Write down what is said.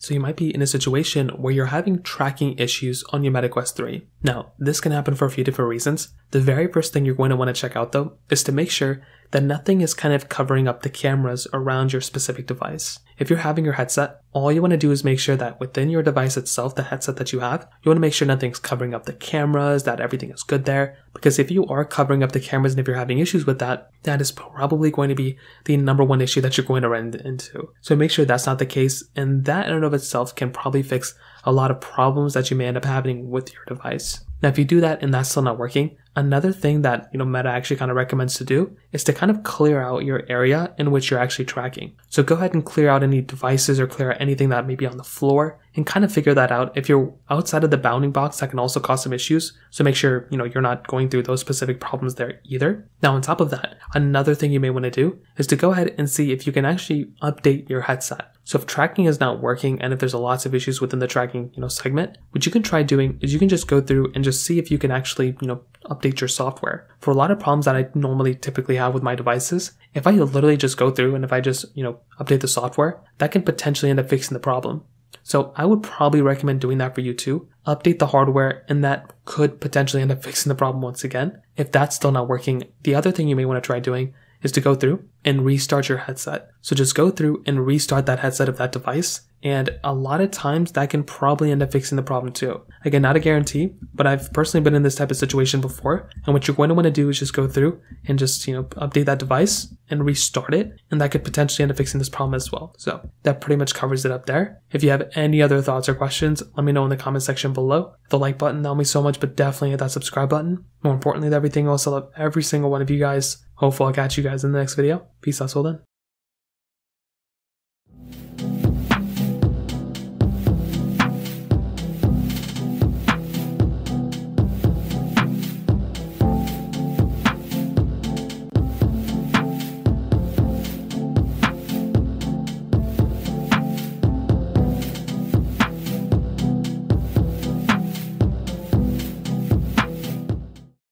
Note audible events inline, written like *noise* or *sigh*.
So you might be in a situation where you're having tracking issues on your MetaQuest 3. Now, this can happen for a few different reasons. The very first thing you're going to want to check out though is to make sure that nothing is kind of covering up the cameras around your specific device. If you're having your headset, all you want to do is make sure that within your device itself, the headset that you have, you want to make sure nothing's covering up the cameras, that everything is good there. Because if you are covering up the cameras and if you're having issues with that, that is probably going to be the number one issue that you're going to run into. So make sure that's not the case. And that in and of itself can probably fix a lot of problems that you may end up having with your device. Now, if you do that and that's still not working, another thing that, you know, Meta actually kind of recommends to do is to kind of clear out your area in which you're actually tracking. So go ahead and clear out any devices or clear out anything that may be on the floor and kind of figure that out. If you're outside of the bounding box, that can also cause some issues. So make sure, you know, you're not going through those specific problems there either. Now, on top of that, another thing you may want to do is to go ahead and see if you can actually update your headset. So if tracking is not working and if there's lots of issues within the tracking, you know, segment, what you can try doing is you can just go through and just see if you can actually, you know, update your software. For a lot of problems that I normally typically have with my devices, if I literally just go through and if I just, you know, update the software, that can potentially end up fixing the problem. So I would probably recommend doing that for you too. Update the hardware and that could potentially end up *laughs* fixing the problem once again. If that's still not working, the other thing you may want to try doing is to go through and restart your headset. So just go through and restart that headset of that device. And a lot of times that can probably end up fixing the problem too. Again, not a guarantee, but I've personally been in this type of situation before. And what you're going to want to do is just go through and just, you know, update that device and restart it. And that could potentially end up fixing this problem as well. So that pretty much covers it up there. If you have any other thoughts or questions, let me know in the comment section below. The like button, that'll mean so much, but definitely hit that subscribe button. More importantly than everything else, I love every single one of you guys. Hopefully I'll catch you guys in the next video. Peace out till then.